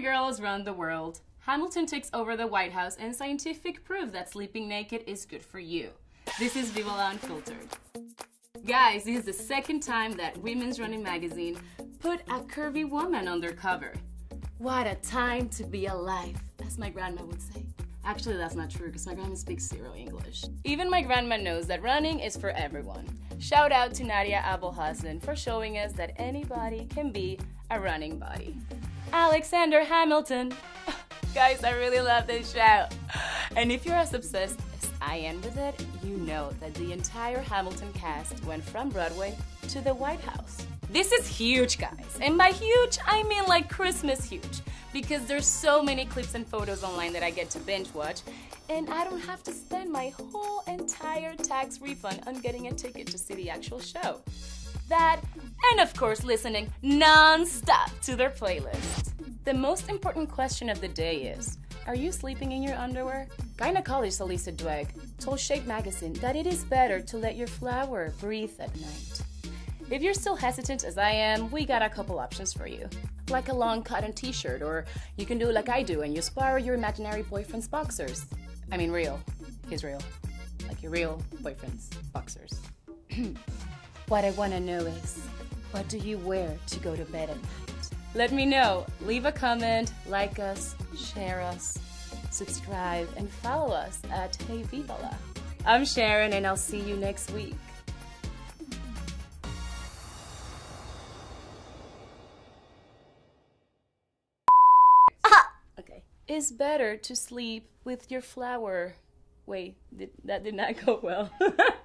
Girls run the world. Hamilton takes over the White House, and scientific proof that sleeping naked is good for you. This is Vivala Unfiltered. Guys, this is the second time that Women's Running Magazine put a curvy woman on their cover. What a time to be alive, as my grandma would say. Actually, that's not true because my grandma speaks zero English. Even my grandma knows that running is for everyone. Shout out to Nadia Aboulhosn for showing us that anybody can be a running body. Alexander Hamilton. Guys, I really love this show. And if you're as obsessed as I am with it, you know that the entire Hamilton cast went from Broadway to the White House. This is huge, guys. And by huge, I mean like Christmas huge. Because there's so many clips and photos online that I get to binge watch, and I don't have to spend my whole entire tax refund on getting a ticket to see the actual show. That, and of course, listening non stop to their playlist. The most important question of the day is Are you sleeping in your underwear? Gynecologist Alyssa Dweck told Shape Magazine that it is better to let your flower breathe at night. If you're still hesitant as I am, we got a couple options for you. Like a long cotton t shirt, or you can do like I do and you borrow your imaginary boyfriend's boxers. I mean, real. He's real. Like your real boyfriend's boxers. what I wanna know is what do you wear to go to bed at night? Let me know. Leave a comment, like us, share us, subscribe, and follow us at Hey Vivala. I'm Sharon, and I'll see you next week. Ah! Okay. It's better to sleep with your flower. Wait, did, that did not go well.